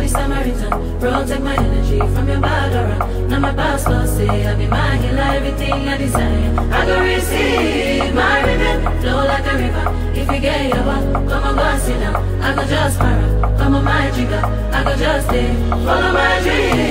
the Samaritan. Protect my energy from your bad aura. Now my boss will say I be my healer, everything I desire. I go receive my rhythm, flow like a river. If you get your one, come on, go you sit. I go just para, come on my trigger. I go just stay, follow my dream.